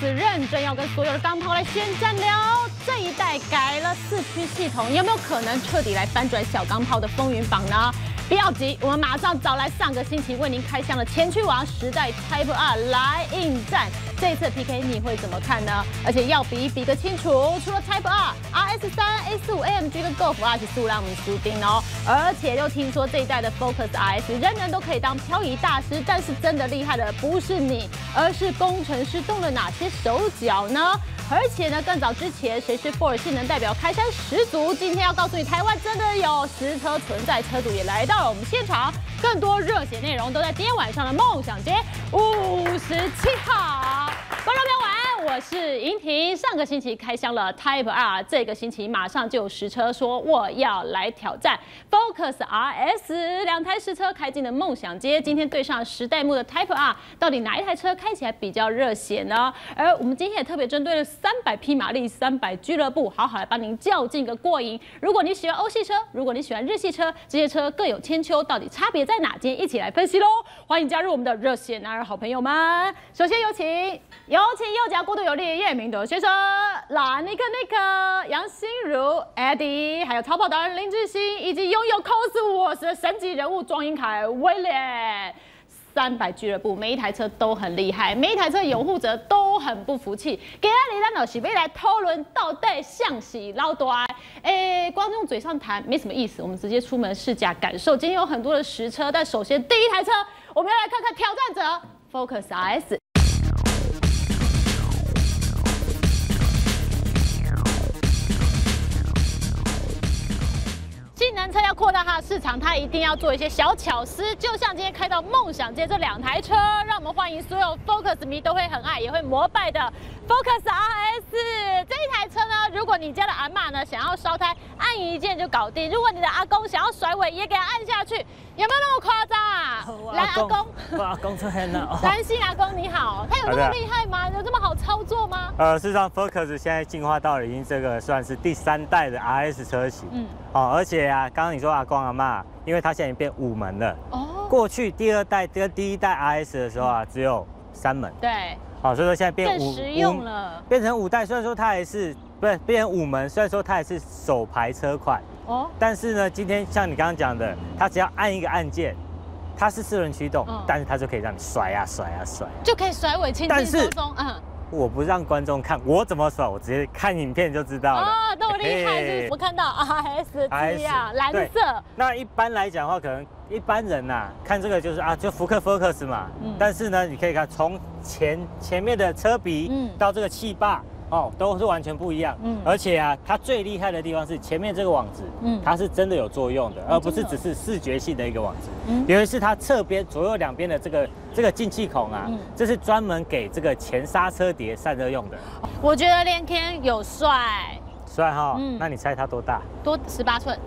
是认真要跟所有的钢炮来宣战了。这一代改了四驱系统，有没有可能彻底来翻转小钢炮的风云榜呢？不要急，我们马上找来上个星期为您开箱的前驱王时代 Type R 来应战。这一次 PK 你会怎么看呢？而且要比比个清楚，除了 Type R、RS 三、A 四五、AMG 跟 Golf R 四五让我们输定哦。而且又听说这一代的 Focus RS 人人都可以当漂移大师，但是真的厉害的不是你，而是工程师动了哪些手脚呢？而且呢，更早之前谁是 Ford 性能代表开山始祖？今天要告诉你，台湾真的有实车存在，车主也来到了我们现场。更多热血内容都在今天晚上的梦想街五十七号。观众朋友晚安，我是莹婷。上个星期开箱了 Type R，这个星期马上就实车说我要来挑战 Focus RS，两台实车开进了梦想街。今天对上时代木的 Type R，到底哪一台车开起来比较热血呢？而我们今天也特别针对了三百匹马力、三百俱乐部，好好来帮您较劲个过瘾。如果你喜欢欧系车，如果你喜欢日系车，这些车各有千秋，到底差别在哪？今天一起来分析喽！欢迎加入我们的热血男儿好朋友们。首先有请。有请右脚过度有力叶明德先生，拉尼克尼克、杨心如、Eddie，还有超跑达人林志兴，以及拥有 cos 的神级人物庄英凯、威廉。三百俱乐部，每一台车都很厉害，每一台车拥护者都很不服气。给阿里咱老是未来讨论到底向喜老大，哎，光用嘴上谈没什么意思，我们直接出门试驾感受。今天有很多的实车，但首先第一台车，我们要来看看挑战者 Focus RS。车要扩大它的市场，它一定要做一些小巧思。就像今天开到梦想街这两台车，让我们欢迎所有 Focus 迷都会很爱也会膜拜的 Focus RS 这一台车呢。如果你家的阿妈呢想要烧胎，按一键就搞定；如果你的阿公想要甩尾，也给他按下去，有没有那么夸张啊？来，阿公，阿公出现了。南信阿公 你好，他有那么厉害吗？有这么好操作吗？呃，事实上 Focus 现在进化到了已经这个算是第三代的 RS 车型。嗯。哦，而且啊，刚刚你说阿公阿妈，因为它现在已经变五门了。哦。过去第二代跟第一代 RS 的时候啊，只有三门。对。好，所以说现在变五实用了，变成五代。虽然说它还是不是变成五门，虽然说它还是首排车款。哦。但是呢，今天像你刚刚讲的，它只要按一个按键，它是四轮驱动，但是它就可以让你甩啊甩啊甩，就可以甩尾轻轻松松。嗯。我不让观众看我怎么甩，我直接看影片就知道了。啊，那么厉害！是我看到 R S 机啊，蓝色。那一般来讲的话，可能一般人呐看这个就是啊，就福克 Focus 嘛。嗯。但是呢，你可以看从前前面的车鼻，嗯，到这个气坝。哦，都是完全不一样。嗯，而且啊，它最厉害的地方是前面这个网子，嗯，它是真的有作用的，而不是只是视觉性的一个网子。嗯，因为是它侧边左右两边的这个这个进气孔啊，这是专门给这个前刹车碟散热用的。我觉得连天有帅，帅哈。嗯，那你猜它多大？多十八寸。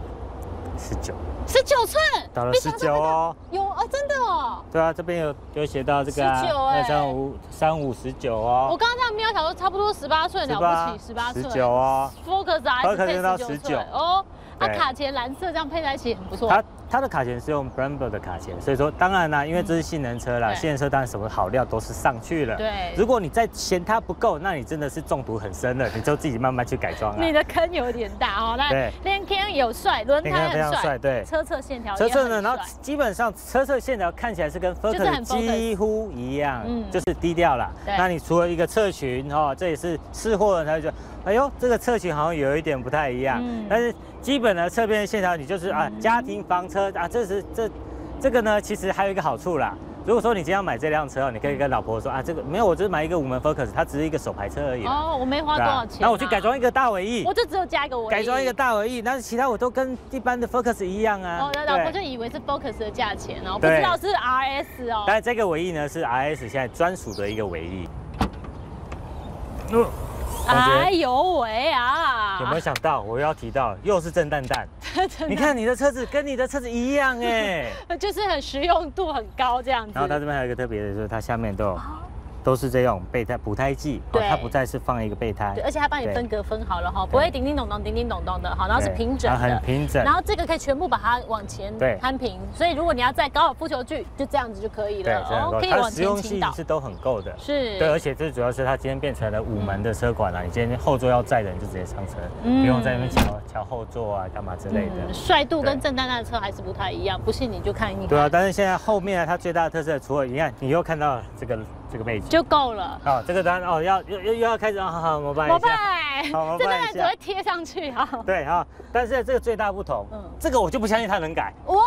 十九。十九寸，打了十九哦，有哦，真的哦。对啊，这边有有写到这个二三五三五十九哦。我刚刚看瞄想说差不多十八寸，了不起，十八寸。十九哦，Focus 还是到十九哦。它卡钳蓝色这样配在一起很不错。它它的卡钳是用 Brembo 的卡钳，所以说当然啦，因为这是性能车啦，性能车当然什么好料都是上去了。对，如果你再嫌它不够，那你真的是中毒很深了，你就自己慢慢去改装了。你的坑有点大哦。那对，连天有帅，轮胎很帅，对，车侧线条车侧呢，然后基本上车侧线条看起来是跟 Focus 几乎一样，嗯，就是低调了。那你除了一个侧裙哦，这也是吃货的才会觉得，哎呦，这个侧裙好像有一点不太一样，嗯，但是。基本的侧边线条，你就是啊，家庭房车啊，这是这这个呢，其实还有一个好处啦。如果说你今天要买这辆车，你可以跟老婆说啊，这个没有，我只是买一个五门 Focus，它只是一个手排车而已。哦，我没花多少钱。那我去改装一个大尾翼，我就只有加一个尾翼。改装一个大尾翼，但是其他我都跟一般的 Focus 一样啊。哦，老婆就以为是 Focus 的价钱哦，不知道是 RS 哦。但这个尾翼呢是 RS 现在专属的一个尾翼。哎呦喂啊！有没有想到我要提到又是郑蛋蛋？你看你的车子跟你的车子一样哎，就是很实用度很高这样子。然后它这边还有一个特别的，就是它下面都有都是这种备胎补胎剂，对，它不再是放一个备胎，对，而且它帮你分隔分好了哈，不会叮叮咚咚、叮叮咚咚的，好，然后是平整的，很平整，然后这个可以全部把它往前摊平，所以如果你要在高尔夫球具，就这样子就可以了，哦，可以往前倾倒，是都很够的，是，对，而且最主要是它今天变成了五门的车管了，你今天后座要载人就直接上车，不用在那边瞧瞧后座啊，干嘛之类的，帅度跟正丹丹的车还是不太一样，不信你就看一看，对啊，但是现在后面它最大的特色，除了你看，你又看到这个。这个背景就够了。好，这个单哦，要又又又要开始啊，好好膜拜膜拜，好膜拜只会贴上去啊。对哈，但是这个最大不同，嗯，这个我就不相信它能改。哇，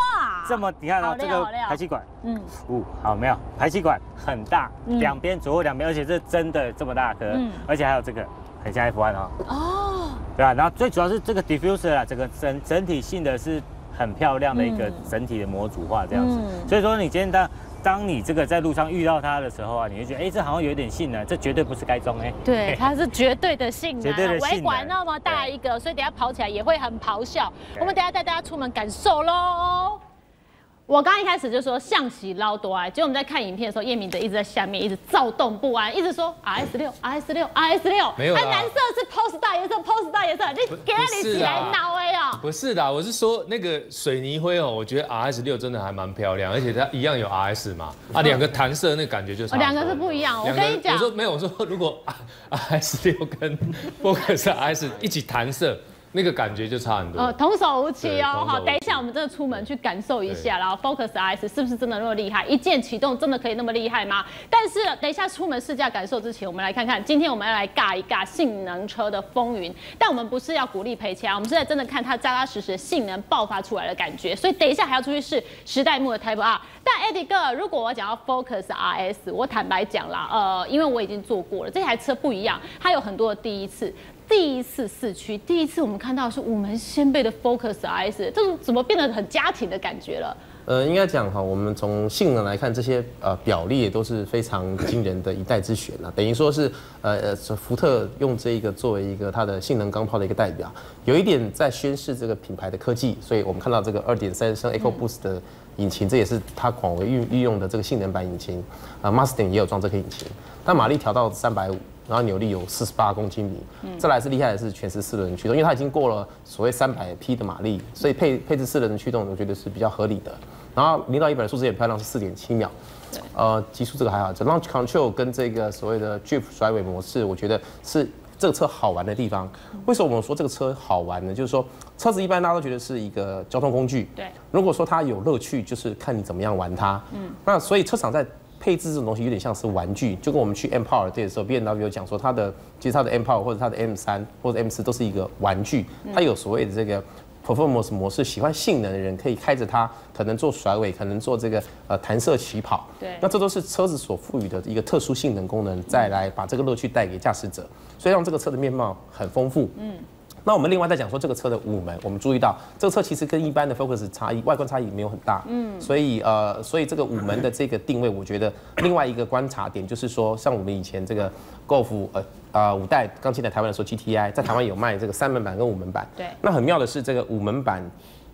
这么你看到这个排气管，嗯，哦好没有？排气管很大，两边左右两边，而且这真的这么大颗，嗯，而且还有这个很像 F1 哦。哦，对啊，然后最主要是这个 diffuser 啊，整个整整体性的是很漂亮的一个整体的模组化这样子，所以说你今天当。当你这个在路上遇到它的时候啊，你就觉得，哎，这好像有点性能，这绝对不是该装哎。对，它是绝对的性能，绝对的性能。尾管那么大一个，所以等下跑起来也会很咆哮。我们等下带大家出门感受喽。我刚一开始就说象棋捞多爱，结果我们在看影片的时候，叶明哲一直在下面一直躁动不安，一直说 R S 六 R S 六 R S 六，没有，它蓝色是 Post 大颜色，Post 大颜色，你给你起来闹哎呀！不是的，我是说那个水泥灰哦，我觉得 R S 六真的还蛮漂亮，而且它一样有 R S 嘛，啊，两个弹射那感觉就是，两个是不一样。我跟你讲，我说没有，我说如果 R S 六跟 Focus R S 一起弹射。那个感觉就差很多。呃，童叟无欺哦。好，等一下我们真的出门去感受一下，然后 Focus S 是不是真的那么厉害？一键启动真的可以那么厉害吗？但是等一下出门试驾感受之前，我们来看看今天我们要来尬一尬性能车的风云。但我们不是要鼓励赔钱，我们是在真的看它扎扎实实的性能爆发出来的感觉。所以等一下还要出去试时代木的 Type R。但 Eddie 哥，如果我讲要 Focus RS，我坦白讲啦，呃，因为我已经做过了，这台车不一样，它有很多的第一次。第一次四驱，第一次我们看到是五门掀背的 Focus RS，这种怎么变得很家庭的感觉了？呃，应该讲哈，我们从性能来看，这些呃表列都是非常惊人的一代之选啊，等于说是呃呃，福特用这一个作为一个它的性能钢炮的一个代表，有一点在宣示这个品牌的科技，所以我们看到这个二点三升 EcoBoost 的引擎，这也是它广为运运用的这个性能版引擎啊，Mustang 也有装这颗引擎，但马力调到三百五。然后扭力有四十八公斤米，再来是厉害的是全时四轮驱动，因为它已经过了所谓三百匹的马力，所以配配置四轮驱动，我觉得是比较合理的。然后零到一百的数字也漂亮，是四点七秒。呃，极速这个还好，这 launch control 跟这个所谓的 drift 甩尾模式，我觉得是这个车好玩的地方。为什么我们说这个车好玩呢？就是说车子一般大家都觉得是一个交通工具，对。如果说它有乐趣，就是看你怎么样玩它。嗯。那所以车厂在配置这种东西有点像是玩具，就跟我们去 M Power 店的时候，B N W 讲说，它的其实它的 M Power 或者它的 M 三或者 M 四都是一个玩具，它有所谓的这个 Performance 模式，喜欢性能的人可以开着它，可能做甩尾，可能做这个呃弹射起跑。对，那这都是车子所赋予的一个特殊性能功能，再来把这个乐趣带给驾驶者，所以让这个车的面貌很丰富。嗯。那我们另外再讲说这个车的五门，我们注意到这个车其实跟一般的 Focus 差异外观差异没有很大，嗯，所以呃，所以这个五门的这个定位，我觉得另外一个观察点就是说，像我们以前这个 Golf 呃啊五代刚进来台湾的时候，GTI 在台湾有卖这个三门版跟五门版，对，那很妙的是这个五门版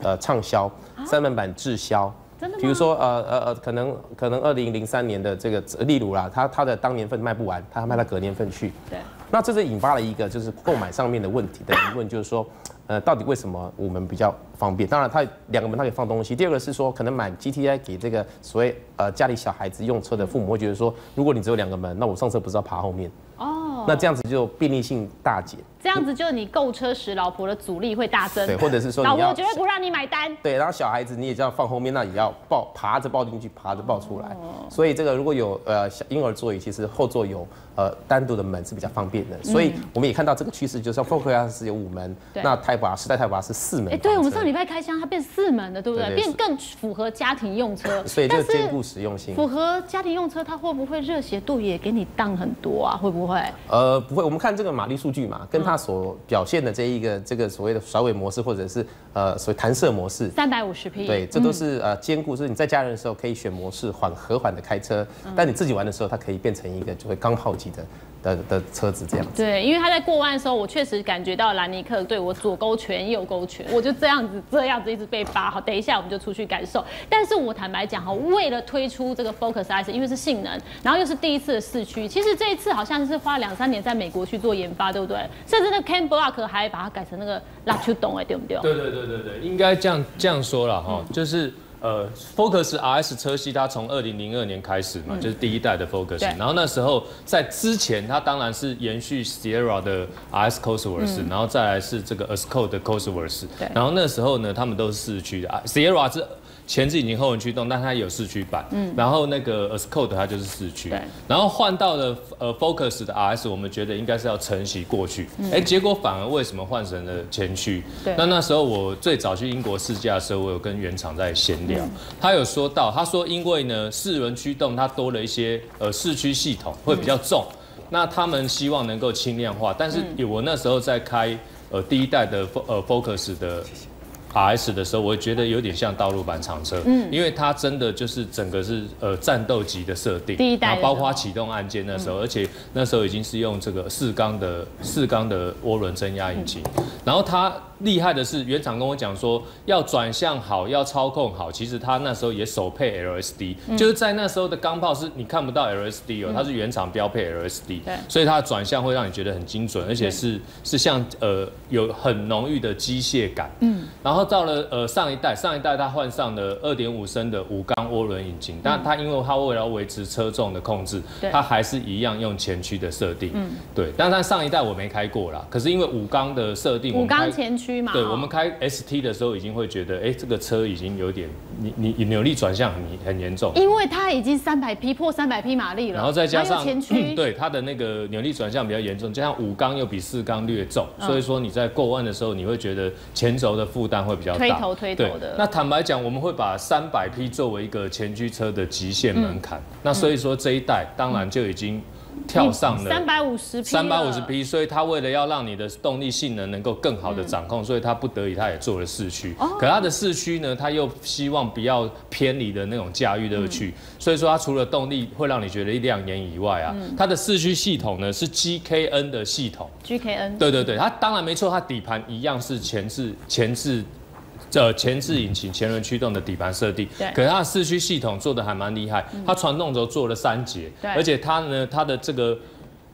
呃畅销，三门版滞销，真的比如说呃呃呃，可能可能二零零三年的这个例如啦，它它的当年份卖不完，它卖到隔年份去，对。那这是引发了一个就是购买上面的问题的疑问，就是说，呃，到底为什么我们比较方便？当然，它两个门它可以放东西。第二个是说，可能买 GTI 给这个所谓呃家里小孩子用车的父母会觉得说，如果你只有两个门，那我上车不是要爬后面？哦，那这样子就便利性大减。这样子就你购车时老婆的阻力会大增。对，或者是说老婆绝对不让你买单。对，然后小孩子你也这样放后面，那也要抱爬着抱进去，爬着抱出来。哦所以这个如果有呃小婴儿座椅，其实后座有。呃，单独的门是比较方便的，所以我们也看到这个趋势，就是像 Focus 有五门，那 Type R 时代 Type R 是四门。哎，对，我们上礼拜开箱，它变四门的，对不对？变更符合家庭用车，所以就兼顾实用性。符合家庭用车，它会不会热血度也给你荡很多啊？会不会？呃，不会。我们看这个马力数据嘛，跟它所表现的这一个这个所谓的甩尾模式，或者是呃所谓弹射模式，三百五十匹，对，这都是呃兼顾，就是你在家人的时候可以选模式缓和缓的开车，但你自己玩的时候，它可以变成一个就会钢炮级的。的的车子这样子。对，因为他在过弯的时候，我确实感觉到兰尼克对我左勾拳右勾拳，我就这样子这样子一直被扒。好，等一下我们就出去感受。但是我坦白讲哈，为了推出这个 Focus S，因为是性能，然后又是第一次的四驱，其实这一次好像是花两三年在美国去做研发，对不对？甚至那 Ken Block 还把它改成那个拉出洞，哎，对不对？对对对对对，应该这样这样说了哈，就是。呃，Focus RS 车系它从二零零二年开始嘛，就是第一代的 Focus。然后那时候在之前，它当然是延续 Sierra 的 RS Cosworth，然后再来是这个 Escort 的 Cosworth。然后那时候呢，他们都是四驱的啊，Sierra 是。前置引擎后轮驱动，但它有四驱版。嗯，然后那个 Escort 它就是四驱。对。然后换到了呃 Focus 的 RS，我们觉得应该是要承袭过去。哎，结果反而为什么换成了前驱？对。那那时候我最早去英国试驾的时候，我有跟原厂在闲聊，他有说到，他说因为呢四轮驱动它多了一些呃四驱系统会比较重，那他们希望能够轻量化。但是我那时候在开呃第一代的呃 Focus 的。R S 的时候，我觉得有点像道路版厂车，嗯，因为它真的就是整个是呃战斗级的设定，第一代，然后包括启动按键那时候，而且那时候已经是用这个四缸的四缸的涡轮增压引擎，然后它。厉害的是，原厂跟我讲说，要转向好，要操控好。其实他那时候也首配 LSD，就是在那时候的钢炮是你看不到 LSD 哦，它是原厂标配 LSD，所以它的转向会让你觉得很精准，而且是是像呃有很浓郁的机械感。嗯，然后到了呃上一代，上一代它换上了二点五升的五缸涡轮引擎，但它因为它为了维持车重的控制，它还是一样用前驱的设定。嗯，对，但它上一代我没开过啦，可是因为五缸的设定，五缸前驱。对，我们开 ST 的时候已经会觉得，哎，这个车已经有点，你你扭力转向很很严重，因为它已经三百匹破三百匹马力了，然后再加上前驱，对它的那个扭力转向比较严重，加上五缸又比四缸略重，所以说你在过弯的时候，你会觉得前轴的负担会比较大，推头推头的。那坦白讲，我们会把三百匹作为一个前驱车的极限门槛，那所以说这一代当然就已经。跳上了三百五十匹，三百五十匹，所以它为了要让你的动力性能能够更好的掌控，所以它不得已它也做了四驱。可它的四驱呢，它又希望不要偏离的那种驾驭乐趣，所以说它除了动力会让你觉得一亮眼以外啊，它的四驱系统呢是 GKN 的系统。GKN。对对对，它当然没错，它底盘一样是前置前置。这前置引擎、前轮驱动的底盘设定，对，可是它的四驱系统做的还蛮厉害，它传动轴做了三节，对，而且它呢，它的这个。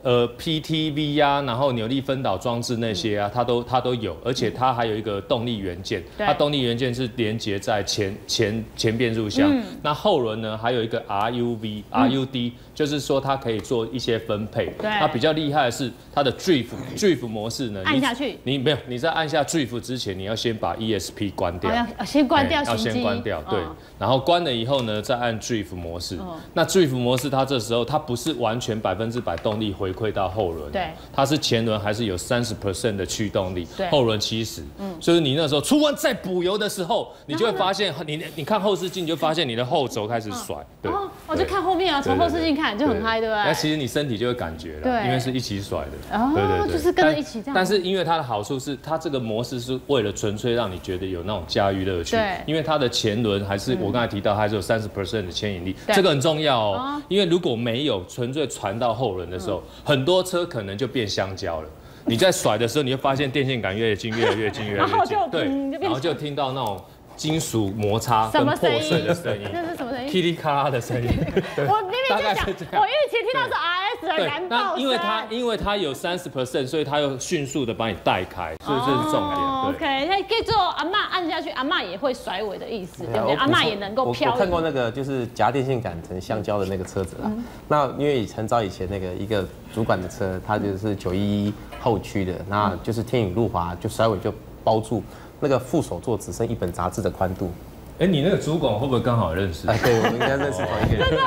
呃，PTV 呀，然后扭力分导装置那些啊，它都它都有，而且它还有一个动力元件，它动力元件是连接在前前前变速箱，那后轮呢还有一个 RUV RUD，就是说它可以做一些分配。对。它比较厉害的是它的 Drift Drift 模式呢，按下去，你没有你在按下 Drift 之前，你要先把 ESP 关掉，要先关掉，要先关掉，对，然后关了以后呢，再按 Drift 模式。那 Drift 模式它这时候它不是完全百分之百动力回。馈到后轮，对，它是前轮还是有三十 percent 的驱动力，对，后轮七十，嗯，所以你那时候出弯再补油的时候，你就会发现，你你看后视镜，你就发现你的后轴开始甩，对，我就看后面啊，从后视镜看就很嗨，对不对？那其实你身体就会感觉了，对，因为是一起甩的，哦，对对对，就是跟着一起这样。但是因为它的好处是，它这个模式是为了纯粹让你觉得有那种驾驭乐趣，对，因为它的前轮还是我刚才提到，还是有三十 percent 的牵引力，这个很重要哦，因为如果没有纯粹传到后轮的时候，很多车可能。可能就变香蕉了。你在甩的时候，你会发现电线杆越近，越来越近，越来越近。对，然后就听到那种金属摩擦跟破碎的声音。那是什么声音？噼里咔啦的声音。我明明就讲，我预期听到是 RS 的燃爆声。因为它因为它有三十 percent，所以它又迅速的把你带开，所以这是重点。OK，那可以做阿妈按下去，阿妈也会甩尾的意思，对不对？阿妈也能够飘。我看过那个就是夹电线杆成香蕉的那个车子啦。那因为很早以前那个一个主管的车，它就是九一一后驱的，那就是天雨路滑，就甩尾就包住，那个副手座只剩一本杂志的宽度。哎，你那个主管会不会刚好认识？对，我们应该认识同一个人。真的，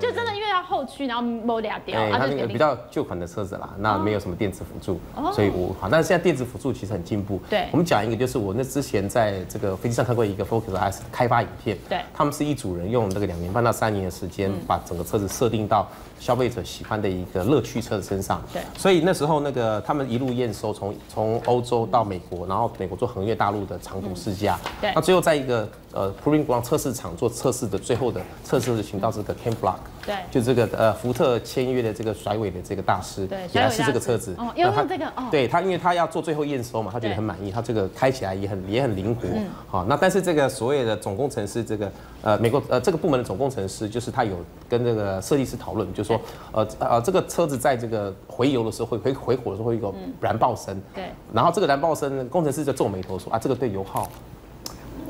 就真的因为他后驱，然后没俩掉。对，他那个比较旧款的车子啦，那没有什么电子辅助，所以我好。但是现在电子辅助其实很进步。对，我们讲一个，就是我那之前在这个飞机上看过一个 Focus S 开发影片。对，他们是一组人用那个两年半到三年的时间，把整个车子设定到消费者喜欢的一个乐趣车的身上。对，所以那时候那个他们一路验收，从从欧洲到美国，然后美国做横越大陆的长途试驾。对，那最后在一个呃 Proving Ground 测试场做测试的最后的测试的，请到这个 Ken Block，对，就这个呃福特签约的这个甩尾的这个大师，对，也来试这个车子，哦，因为这个哦，对他，因为他要做最后验收嘛，他觉得很满意，他这个开起来也很也很灵活，好，那但是这个所谓的总工程师，这个呃美国呃这个部门的总工程师，就是他有跟这个设计师讨论，就说呃呃这个车子在这个回油的时候会回回火的时候会有个燃爆声，对，然后这个燃爆声，工程师就皱眉头说啊，这个对油耗。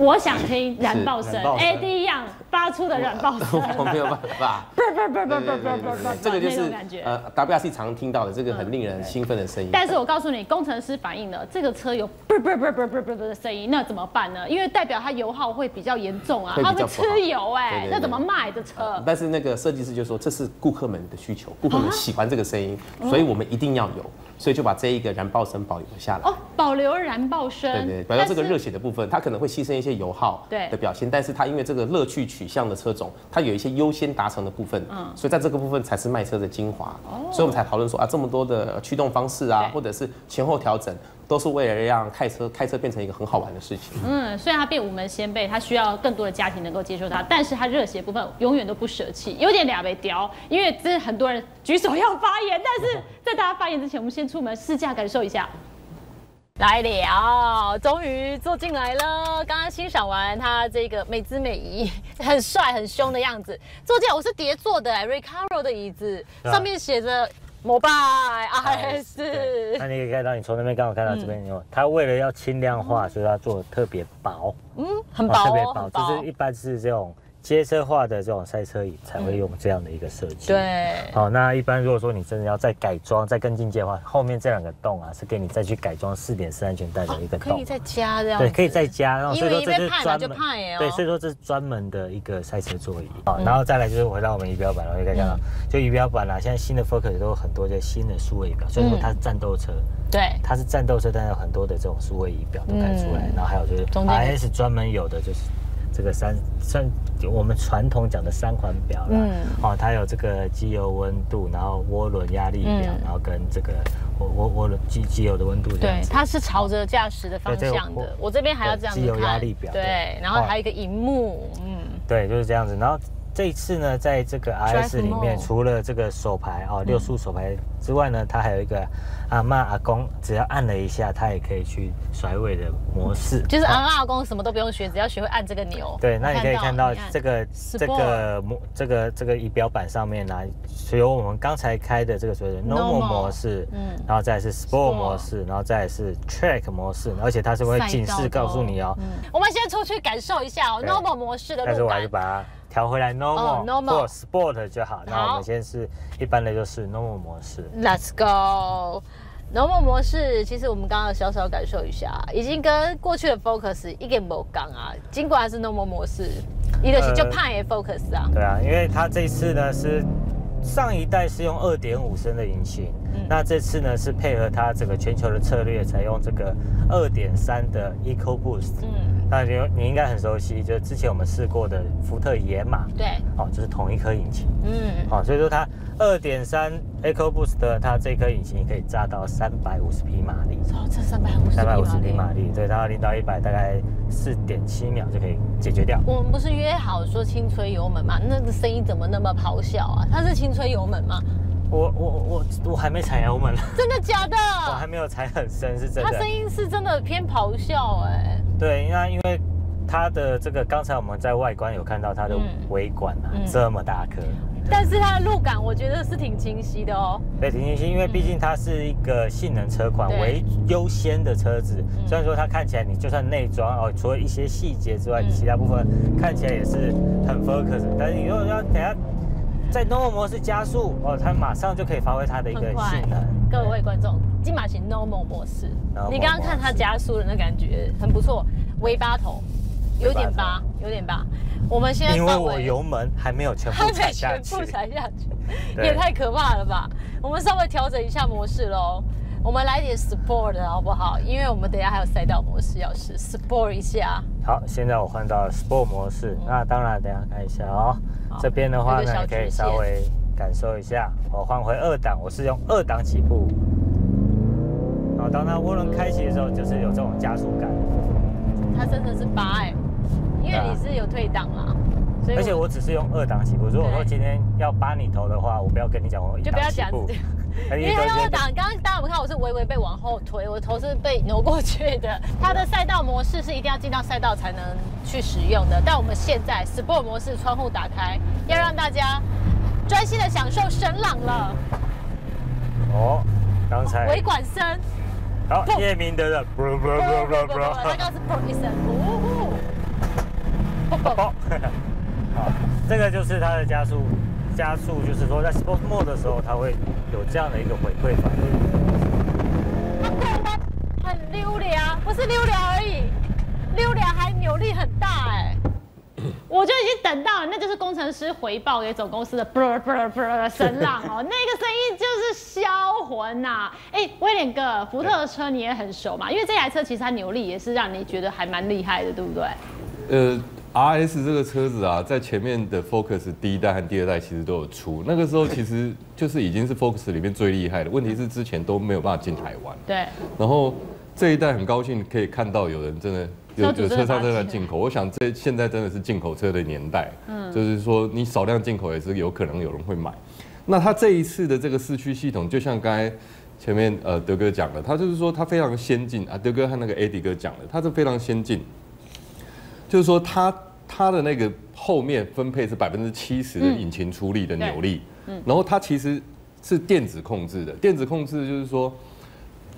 我想听燃爆声，AD 一样发出的燃爆声，我没有办法。不不不不不不不，这个就是呃，WRC 常听到的这个很令人兴奋的声音。但是我告诉你，工程师反映了这个车有不不不不不不的声音，那怎么办呢？因为代表它油耗会比较严重啊，它会吃油哎，那怎么卖的车？但是那个设计师就说这是顾客们的需求，顾客们喜欢这个声音，所以我们一定要有。所以就把这一个燃爆声保留下来。哦，保留燃爆声，对对，保留这个热血的部分，它可能会牺牲一些油耗的表现，但是它因为这个乐趣取向的车种，它有一些优先达成的部分，嗯，所以在这个部分才是卖车的精华，哦，所以我们才讨论说啊，这么多的驱动方式啊，或者是前后调整。都是为了让开车开车变成一个很好玩的事情。嗯，虽然它变五门掀背，它需要更多的家庭能够接受它，但是它热血部分永远都不舍弃，有点俩被雕。因为这很多人举手要发言，但是在大家发言之前，我们先出门试驾感受一下。来了，终于坐进来了。刚刚欣赏完它这个美姿美仪、很帅很凶的样子，坐进来我是叠坐的 Recaro 的椅子，上面写着。摩拜 RS，那你可以看到，你从那边刚好看到这边有，它为了要轻量化，所以它做的特别薄，嗯，很薄，特别薄，就是一般是这种。街车化的这种赛车椅才会用这样的一个设计。对，好，那一般如果说你真的要再改装、再更进阶的话，后面这两个洞啊，是给你再去改装四点四安全带的一个洞，可以再加这样。对，可以再加。然后所以说这是专门，对，所以说这是专门的一个赛车座椅。好，然后再来就是回到我们仪表板，然后可以看到，就仪表板啊，现在新的 Focus 都有很多这新的数位仪表，所以说它是战斗车。对，它是战斗车，但有很多的这种数位仪表都开出来。然后还有就是 RS 专门有的就是。这个三三，我们传统讲的三环表啦，嗯，哦，它有这个机油温度，然后涡轮压力表，然后跟这个涡涡涡轮机机油的温度这样对，它是朝着驾驶的方向的。我这边还要这样子机油压力表，对，然后还有一个荧幕，嗯，对，就是这样子。然后这一次呢，在这个 RS 里面，除了这个手牌哦，六速手牌之外呢，它还有一个。阿妈阿公只要按了一下，它也可以去甩尾的模式。就是阿妈阿公什么都不用学，只要学会按这个钮。对，那你可以看到这个这个模这个这个仪表板上面呢，有我们刚才开的这个所谓的 normal 模式，嗯，然后再是 sport 模式，然后再是 track 模式，而且它是会警示告诉你哦。我们先出去感受一下哦，normal 模式的路感。但是我还是把它调回来 normal 或 sport 就好。那我们先是一般的就是 normal 模式。Let's go。Normal 模式，其实我们刚刚小小感受一下，已经跟过去的 Focus 一点不刚啊。尽管是 Normal 模式，一个是就派也 Focus 啊。对啊，因为他这次呢是上一代是用二点五升的引擎，那这次呢是配合它整个全球的策略，采用这个二点三的 Eco Boost。嗯，那你你应该很熟悉，就是之前我们试过的福特野马。对，哦，就是同一颗引擎。嗯，好，所以说它。二点三 EcoBoost 它这颗引擎可以炸到三百五十匹马力，哦，这三百五十三百五十匹马力，对，它零到一百大概四点七秒就可以解决掉。我们不是约好说轻吹油门吗？那个声音怎么那么咆哮啊？它是轻吹油门吗？我我我我还没踩油门，真的假的？我还没有踩很深，是真的。它声音是真的偏咆哮哎。对，那因为它的这个刚才我们在外观有看到它的尾管啊，这么大颗。但是它的路感，我觉得是挺清晰的哦。对，挺清晰，因为毕竟它是一个性能车款为优先的车子。虽然说它看起来，你就算内装哦，除了一些细节之外，其他部分看起来也是很 focus。但是你如果要等下在 normal 模式加速哦，它马上就可以发挥它的一个性能。各位观众，金马型 normal 模式，你刚刚看它加速的那感觉很不错，微八头，有点八，有点八。我们现在因为我油门还没有全部踩下去，全部踩下去，也太可怕了吧！我们稍微调整一下模式喽，我们来点 Sport 好不好？因为我们等下还有赛道模式要试，Sport 一下。好，现在我换到 Sport 模式，那当然等下看一下哦。这边的话呢，可以稍微感受一下。我换回二档，我是用二档起步。好，当它涡轮开启的时候，就是有这种加速感。它真的是八哎。因为你是有退档嘛。而且我只是用二档起步。如果说今天要扒你头的话，我不要跟你讲，我就不要讲。因为他用二档，刚刚大家有看我是微微被往后推，我的头是被挪过去的。它的赛道模式是一定要进到赛道才能去使用的。但我们现在 Sport 模式窗户打开，要让大家专心的享受神朗了。哦，刚才尾管声。好，叶明德的。不不不不不，是砰一声。好，这个就是它的加速，加速就是说在 Sport Mode 的时候，它会有这样的一个回馈反应。很溜凉，不是溜凉而已，溜凉还扭力很大哎。我就已经等到了，那就是工程师回报给总公司的啵啵啵的声浪哦，那个声音就是销魂呐。哎，威廉哥，福特的车你也很熟嘛？因为这台车其实它扭力也是让你觉得还蛮厉害的，对不对？呃。R S 这个车子啊，在前面的 Focus 第一代和第二代其实都有出，那个时候其实就是已经是 Focus 里面最厉害的。问题是之前都没有办法进台湾。对。然后这一代很高兴可以看到有人真的有有车商正在进口。我想这现在真的是进口车的年代，嗯，就是说你少量进口也是有可能有人会买。那它这一次的这个四驱系统，就像刚才前面呃德哥讲的，他就是说他非常先进啊。德哥和那个 Eddie 哥讲的，他是非常先进。就是说，它它的那个后面分配是百分之七十的引擎出力的扭力，嗯，然后它其实是电子控制的。电子控制就是说，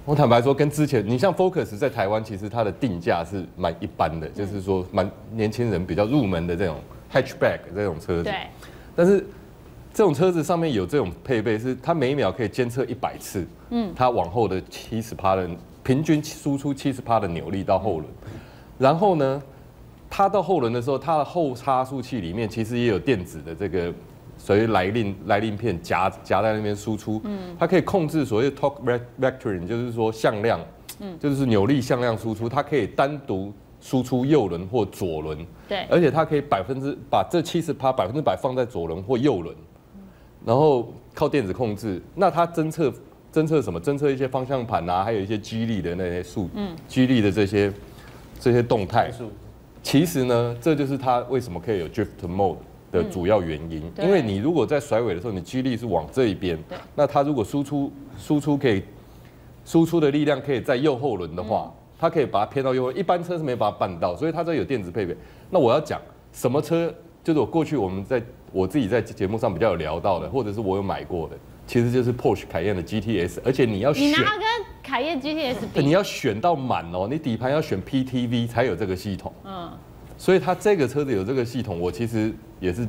我坦白说，跟之前你像 Focus 在台湾，其实它的定价是蛮一般的，就是说蛮年轻人比较入门的这种 Hatchback 这种车子。对。但是这种车子上面有这种配备，是它每秒可以监测一百次，嗯，它往后的七十帕的平均输出七十帕的扭力到后轮，然后呢？它到后轮的时候，它的后差速器里面其实也有电子的这个所谓来令来令片夹夹在那边输出，嗯，它可以控制所谓 torque vectoring，就是说向量，嗯，就是扭力向量输出，它可以单独输出右轮或左轮，对，而且它可以百分之把这七十趴百分之百放在左轮或右轮，然后靠电子控制，那它侦测侦测什么？侦测一些方向盘啊，还有一些激励的那些数，嗯，激励的这些这些动态。其实呢，这就是它为什么可以有 drift mode 的主要原因。因为你如果在甩尾的时候，你激励是往这一边，那它如果输出输出可以输出的力量可以在右后轮的话，它可以把它偏到右。一般车是没办法办到，所以它这有电子配备。那我要讲什么车？就是我过去我们在我自己在节目上比较有聊到的，或者是我有买过的。其实就是 Porsche 凯宴的 GTS，而且你要选，你拿跟凯宴 GTS 比，你要选到满哦，你底盘要选 PTV 才有这个系统。嗯，所以它这个车子有这个系统，我其实也是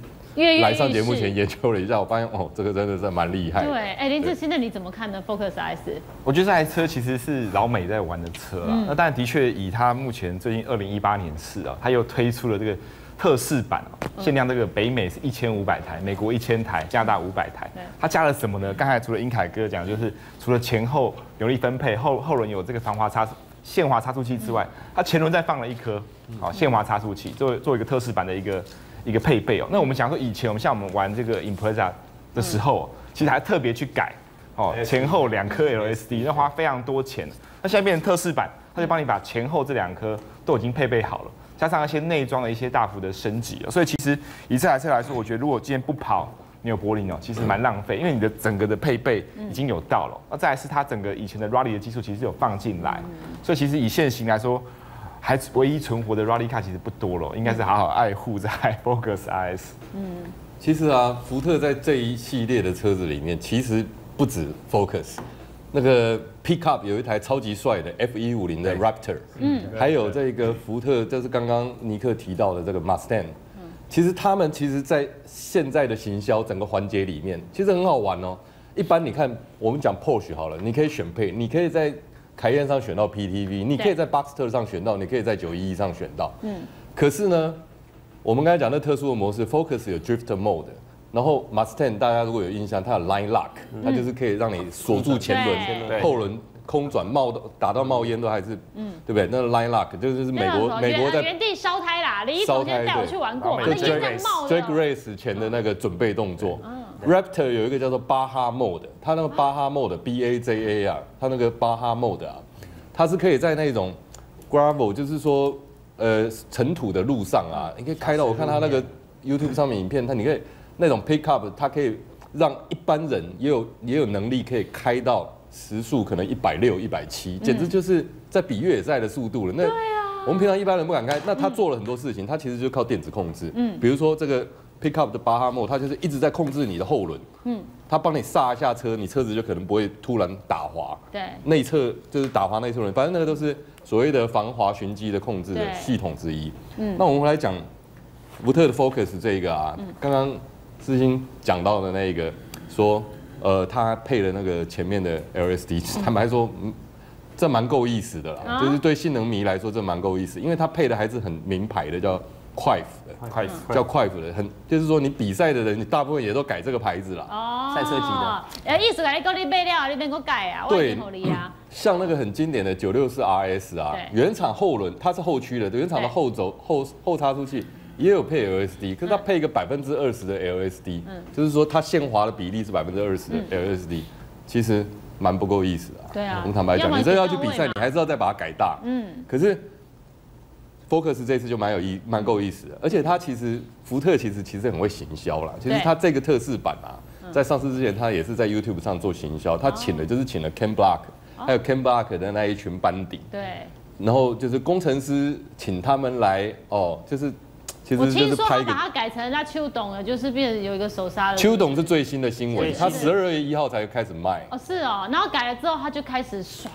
来上节目前研究了一下，我发现哦，这个真的是蛮厉害。对，哎，林志，现在你怎么看呢？Focus S，我觉得这台车其实是老美在玩的车啊，那但的确以它目前最近二零一八年是啊，它又推出了这个。特仕版限量这个北美是一千五百台，美国一千台，加拿大五百台。它加了什么呢？刚才除了英凯哥讲，就是除了前后扭力分配，后后轮有这个防滑差限滑差速器之外，它前轮再放了一颗好限滑差速器，作为作为一个特仕版的一个一个配备哦。那我们想说，以前我们像我们玩这个 Impreza 的时候，其实还特别去改哦前后两颗 LSD，那花非常多钱。那现在变成特仕版，它就帮你把前后这两颗都已经配备好了。加上一些内装的一些大幅的升级所以其实以这台车来说，我觉得如果今天不跑纽柏林哦，其实蛮浪费，因为你的整个的配备已经有到了。那再来是它整个以前的 Rally 的技术其实有放进来，所以其实以现行来说，还唯一存活的 Rally Car 其实不多了，应该是好好爱护在 Focus RS。嗯，其实啊，福特在这一系列的车子里面，其实不止 Focus。那个 Pickup 有一台超级帅的 F 一五零的 Raptor，嗯，还有这个福特，就是刚刚尼克提到的这个 Mustang，嗯，其实他们其实在现在的行销整个环节里面，其实很好玩哦。一般你看我们讲 Porsche 好了，你可以选配，你可以在凯宴上选到 PTV，你可以在 Boxster 上选到，你可以在九一一上选到，嗯，可是呢，我们刚才讲那特殊的模式，Focus 有 Drift Mode。然后 Mustang 大家如果有印象，它有 Line Lock，它就是可以让你锁住前轮，后轮空转冒打到冒烟都还是，嗯，对不对？那个 Line Lock 就是美国美国在原地烧胎啦，李一峰先带我去玩过，那烟在冒 Drag Race 前的那个准备动作。Raptor 有一个叫做巴哈 Mode，它那个巴哈 Mode B A J A 啊，它那个巴哈 Mode 啊，它是可以在那种 Gravel，就是说呃尘土的路上啊，你可以开到我看它那个 YouTube 上面影片，它你可以那种 pickup，它可以让一般人也有也有能力可以开到时速可能一百六、一百七，简直就是在比越野赛的速度了。那我们平常一般人不敢开，那他做了很多事情，他其实就靠电子控制。嗯，比如说这个 pickup 的巴哈莫，它就是一直在控制你的后轮。嗯，它帮你刹一下车，你车子就可能不会突然打滑。对，内侧就是打滑内侧轮，反正那个都是所谓的防滑循迹的控制的系统之一。嗯，那我们来讲福特的 Focus 这一个啊，刚刚。资金讲到的那个说，呃，他配了那个前面的 LSD，坦白说，嗯，这蛮够意思的啦，就是对性能迷来说，这蛮够意思，因为他配的还是很名牌的，叫快福的，快福叫快福的，很就是说你比赛的人，你大部分也都改这个牌子了，哦，赛车级的，呃，意思来讲你备料你能够改啊，对，像那个很经典的九六四 RS 啊，原厂后轮它是后驱的，原厂的后轴后后差速器。也有配 LSD，可是它配一个百分之二十的 LSD，就是说它限滑的比例是百分之二十的 LSD，其实蛮不够意思的。对啊，我们坦白讲，你这要去比赛，你还是要再把它改大。嗯，可是 Focus 这次就蛮有意，蛮够意思的。而且它其实福特其实其实很会行销啦。其实它这个特仕版啊，在上市之前，它也是在 YouTube 上做行销。它请的就是请了 Ken Block，还有 Ken Block 的那一群班底。对。然后就是工程师请他们来哦，就是。我听说他把它改成人家秋董了，就是变成有一个手刹了。秋董是最新的新闻，他十二月一号才开始卖。哦，是哦，然后改了之后，他就开始甩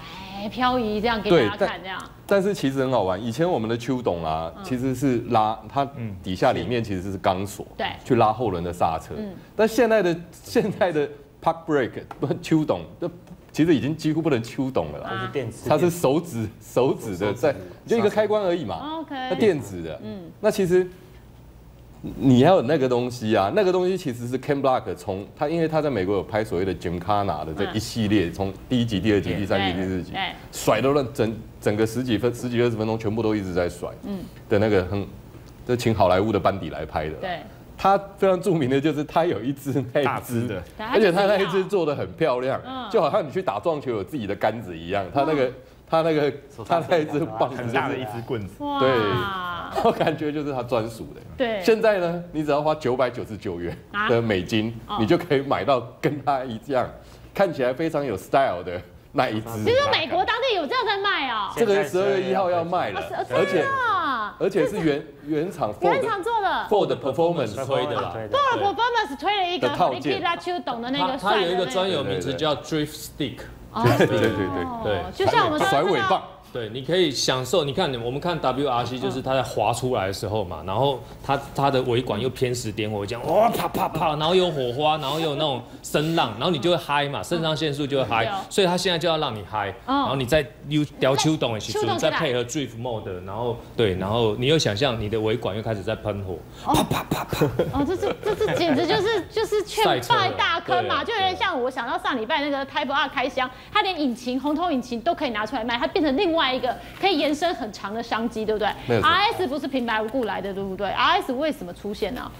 漂移，这样给大家看这样。但是其实很好玩，以前我们的秋董啊，其实是拉它底下里面其实是钢索，对，去拉后轮的刹车。嗯。但现在的现在的 park brake 不秋董，这其实已经几乎不能秋懂了，它是电子，它是手指手指的在，就一个开关而已嘛。OK。那电子的，嗯，那其实。你要有那个东西啊，那个东西其实是 Ken Block 从他，因为他在美国有拍所谓的 Gymkhana 的这一系列，从第一集、第二集、第三集、第四集，甩都乱整整个十几分、十几二十分钟，全部都一直在甩。嗯，的那个很，就请好莱坞的班底来拍的。对，他非常著名的就是他有一只那只的，而且他那一只做的很漂亮，就好像你去打撞球有自己的杆子一样，他那个。他那个，他那一支棒子，很大的一支棍子，对，我感觉就是他专属的。对，现在呢，你只要花九百九十九元的美金，你就可以买到跟他一样，看起来非常有 style 的那一只。其实美国当地有这样在卖哦。这个十二月一号要卖了，而且而且是原原厂原厂做的，Ford Performance 推的啦，Ford Performance 推了一个套件，拉秋懂的那个，它有一个专有名词叫 Drift Stick。对对对对对，就像我们甩尾棒。对，你可以享受。你看，我们看 WRC 就是它在滑出来的时候嘛，然后它它的尾管又偏时点火，这样哇啪啪啪，然后有火花，然后又有那种声浪，然后你就会嗨嘛，肾上腺素就会嗨。所以它现在就要让你嗨，然后你再又调秋动一起，再配合 Drift Mode，然后对，然后你又想象你的尾管又开始在喷火，啪啪啪啪。哦，这是这是简直就是就是劝败大坑嘛，就有点像我想到上礼拜那个 Type R 开箱，它连引擎红头引擎都可以拿出来卖，它变成另外。外一个可以延伸很长的商机，对不对？R S 不是平白无故来的，对不对？R S 为什么出现呢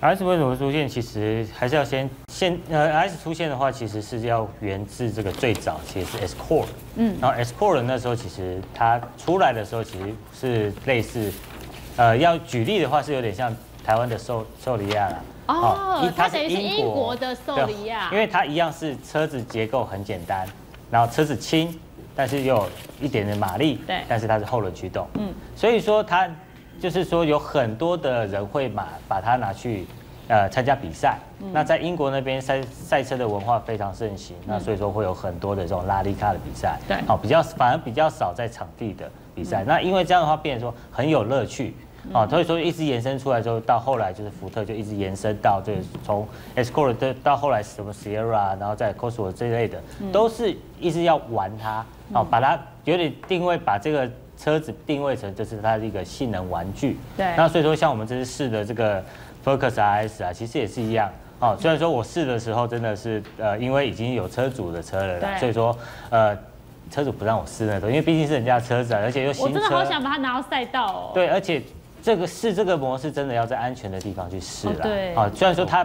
？R S 为什么出现？其实还是要先先呃，R S 出现的话，其实是要源自这个最早其实是 S Core，嗯，然后 S Core 那时候其实它出来的时候其实是类似，呃，要举例的话是有点像台湾的受受利亚啦。哦，它等于是英国的受利亚，因为它一样是车子结构很简单，然后车子轻。但是又有一点点马力，对，但是它是后轮驱动，嗯，所以说它就是说有很多的人会把把它拿去呃参加比赛，那在英国那边赛赛车的文化非常盛行，那所以说会有很多的这种拉力卡的比赛，对，好比较反而比较少在场地的比赛，那因为这样的话变成说很有乐趣。啊，所以说一直延伸出来之后，到后来就是福特就一直延伸到这从 Escort 的到后来什么 Sierra，然后再 Cosworth 这类的，都是一直要玩它，哦，把它有点定位，把这个车子定位成就是它的一个性能玩具。对。那所以说像我们这次试的这个 Focus RS 啊，其实也是一样。哦，虽然说我试的时候真的是呃，因为已经有车主的车了，所以说呃，车主不让我试那种，因为毕竟是人家车子，而且又新车。我真的好想把它拿到赛道哦。对，而且。这个试这个模式真的要在安全的地方去试了。对。啊，虽然说它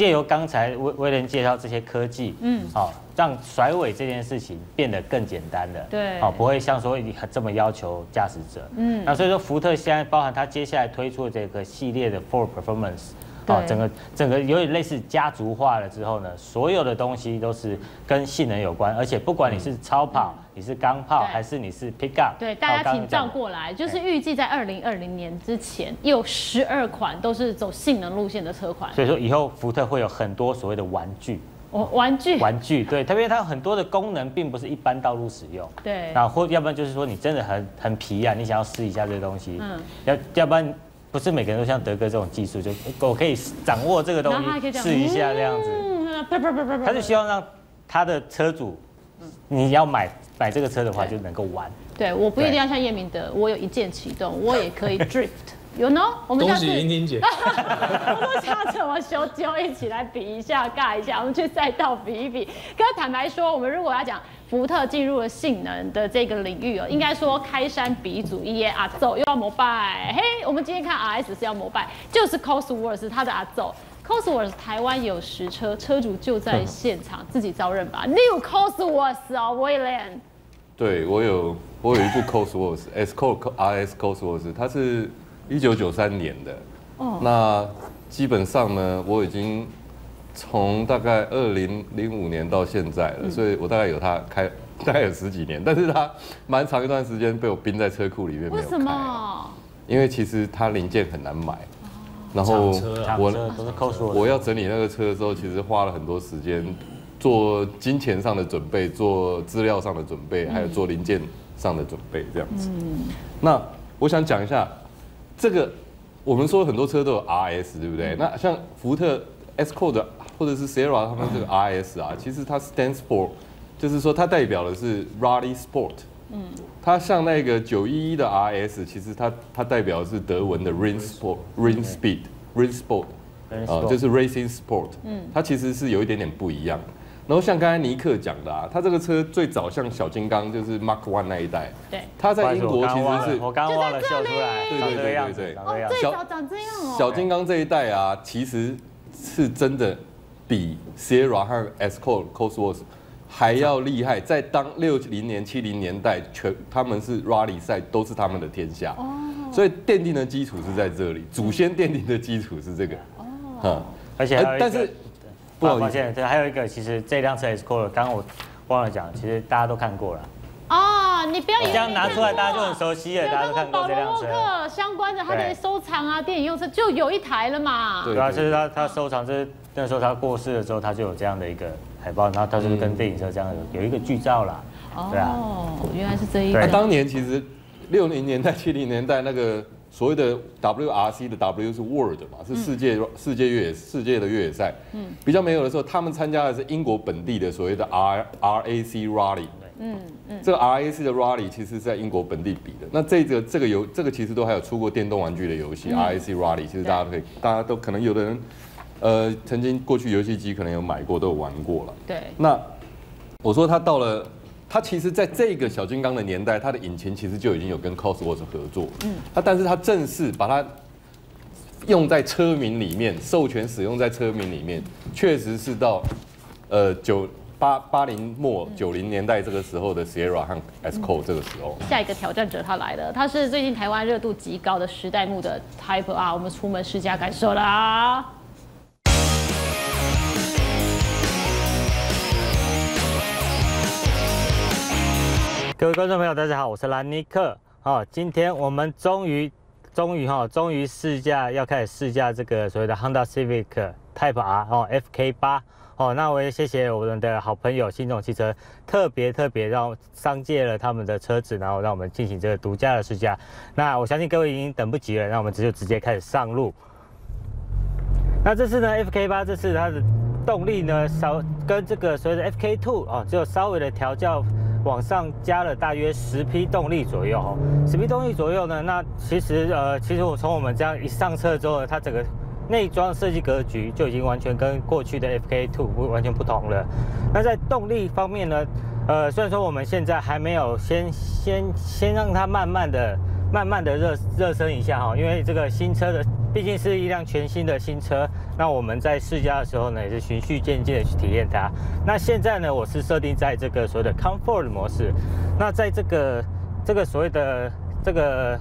借由刚才威威廉介绍这些科技，嗯，好，让甩尾这件事情变得更简单了，对，好，不会像说你这么要求驾驶者，嗯，那所以说福特现在包含它接下来推出的这个系列的 Ford Performance。哦，整个整个有点类似家族化了之后呢，所有的东西都是跟性能有关，而且不管你是超跑、你是钢炮，还是你是 Pickup，对，大家请照过来，就是预计在二零二零年之前有十二款都是走性能路线的车款。所以说以后福特会有很多所谓的玩具，哦，玩具，玩具，对，特别它有很多的功能并不是一般道路使用，对，那或要不然就是说你真的很很皮啊，你想要试一下这个东西，嗯，要要不然。不是每个人都像德哥这种技术，就我可以掌握这个东西，试一下这样子。他就希望让他的车主，你要买买这个车的话就能够玩。对，我不一定要像叶明德，我有一键启动，我也可以 drift。You know，我们恭喜玲玲姐。我们下次我们修就一起来比一下，尬一下，我们去赛道比一比。可坦白说，我们如果要讲。福特进入了性能的这个领域哦，应该说开山鼻祖一耶阿奏又要膜拜，嘿，我们今天看 R S 是要膜拜，就是 Cosworth 他的阿奏，Cosworth 台湾有实车，车主就在现场自己招认吧，New Cosworth 哦，William，对我有我有一部 Cosworth S Co R S Cosworth，它是一九九三年的，哦，那基本上呢，我已经。从大概二零零五年到现在了，所以我大概有它开，大概有十几年，但是它蛮长一段时间被我冰在车库里面没有开。为什么？因为其实它零件很难买，然后我我要整理那个车的时候，其实花了很多时间做金钱上的准备，做资料上的准备，还有做零件上的准备这样子。那我想讲一下这个，我们说很多车都有 RS，对不对？那像福特。S code 或者是 Sierra 他们这个 RS 啊，其实它 stands for，就是说它代表的是 Rally Sport。嗯，它像那个九一一的 RS，其实它它代表的是德文的 Rain Sport，Rain Speed，Rain Sport，啊，就是 Racing Sport。嗯，它其实是有一点点不一样。然后像刚才尼克讲的啊，他这个车最早像小金刚，就是 Mark One 那一代。对。他在英国其实是我刚忘了笑出来，对对对对对。最早长这样哦。小金刚这一代啊，其实。是真的比 Sierra 和 Escort Cosworth 还要厉害，在当六零年、七零年代，全他们是 Rally 赛都是他们的天下，所以奠定的基础是在这里，祖先奠定的基础是这个。哦，而且但是不好意思，对，还有一个，其实这辆车 Escort 刚刚我忘了讲，其实大家都看过了。哦，你不要这样拿出来，大家就很熟悉了。大家都看过这辆车，相关的他的收藏啊，电影用车就有一台了嘛。对啊，就是他他收藏，就是那时候他过世的时候，他就有这样的一个海报，然后他就是跟电影车这样有有一个剧照啦。哦，原来是这一。当年其实六零年代、七零年代那个所谓的 WRC 的 W 是 World 嘛，是世界世界越野世界的越野赛。嗯，比较没有的时候，他们参加的是英国本地的所谓的 R RAC Rally。嗯嗯，这个 R A C 的 Rally 其实是在英国本地比的。那这个这个游这个其实都还有出过电动玩具的游戏 R A C Rally，其实大家都可以，大家都可能有的人，呃，曾经过去游戏机可能有买过，都有玩过了。对。那我说他到了，他其实在这个小金刚的年代，他的引擎其实就已经有跟 Cosworth 合作。嗯。他但是他正式把它用在车名里面，授权使用在车名里面，确实是到呃九。八八零末九零年代这个时候的 Sierra 和 Esco 这个时候，下一个挑战者他来了，他是最近台湾热度极高的时代木的 Type R，我们出门试驾感受啦。各位观众朋友，大家好，我是兰尼克。好，今天我们终于终于哈，终于试驾要开始试驾这个所谓的 Honda Civic Type R 哦，FK 八。哦，那我也谢谢我们的好朋友新总汽车，特别特别让商借了他们的车子，然后让我们进行这个独家的试驾。那我相信各位已经等不及了，那我们直就直接开始上路。那这次呢，FK 八这次它的动力呢，稍跟这个所谓的 FK Two 哦，只有稍微的调教，往上加了大约十匹动力左右哦，十匹动力左右呢，那其实呃，其实我从我们这样一上车之后，它整个。内装设计格局就已经完全跟过去的 FK Two 不完全不同了。那在动力方面呢？呃，虽然说我们现在还没有先先先让它慢慢的、慢慢的热热身一下哈，因为这个新车的毕竟是一辆全新的新车，那我们在试驾的时候呢，也是循序渐进的去体验它。那现在呢，我是设定在这个所谓的 Comfort 模式。那在这个这个所谓的这个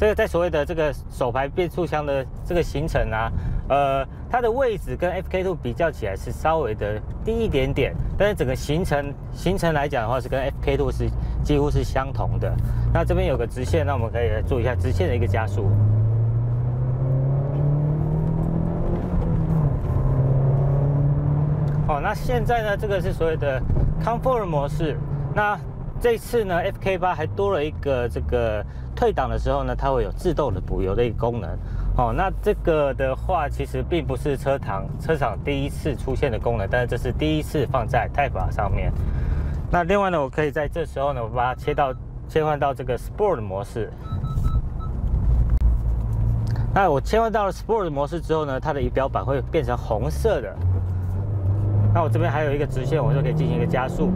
这个在所谓的这个手排变速箱的这个行程啊，呃，它的位置跟 F K two 比较起来是稍微的低一点点，但是整个行程行程来讲的话，是跟 F K two 是几乎是相同的。那这边有个直线，那我们可以来做一下直线的一个加速。哦，那现在呢，这个是所谓的 Comfort 模式。那这次呢，FK8 还多了一个这个退档的时候呢，它会有自动的补油的一个功能。哦，那这个的话，其实并不是车厂车厂第一次出现的功能，但是这是第一次放在 Type 上面。那另外呢，我可以在这时候呢，我把它切到切换到这个 Sport 模式。那我切换到了 Sport 模式之后呢，它的仪表板会变成红色的。那我这边还有一个直线，我就可以进行一个加速。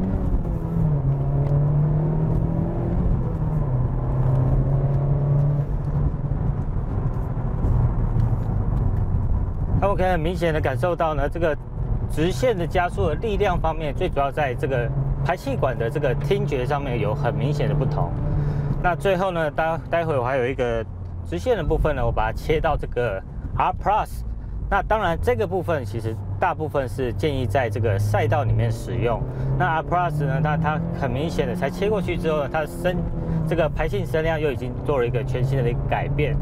我可以很明显的感受到呢，这个直线的加速的力量方面，最主要在这个排气管的这个听觉上面有很明显的不同。那最后呢，待待会我还有一个直线的部分呢，我把它切到这个 R Plus。那当然，这个部分其实大部分是建议在这个赛道里面使用。那 R Plus 呢，它它很明显的才切过去之后，它声这个排气声量又已经做了一个全新的一个改变。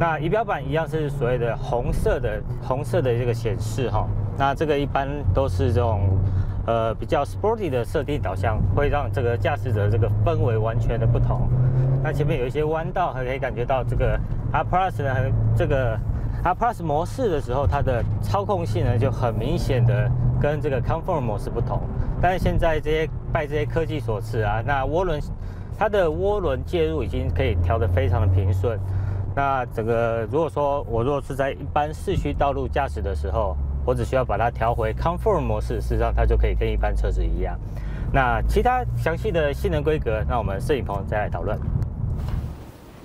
那仪表板一样是所谓的红色的红色的这个显示哈。那这个一般都是这种呃比较 sporty 的设定导向，会让这个驾驶者这个氛围完全的不同。那前面有一些弯道，还可以感觉到这个 R Plus 呢，这个。R Plus 模式的时候，它的操控性呢就很明显的跟这个 Comfort 模式不同。但是现在这些拜这些科技所赐啊，那涡轮它的涡轮介入已经可以调得非常的平顺。那整个如果说我如果是在一般市区道路驾驶的时候，我只需要把它调回 Comfort 模式，事实上它就可以跟一般车子一样。那其他详细的性能规格，那我们摄影棚再来讨论。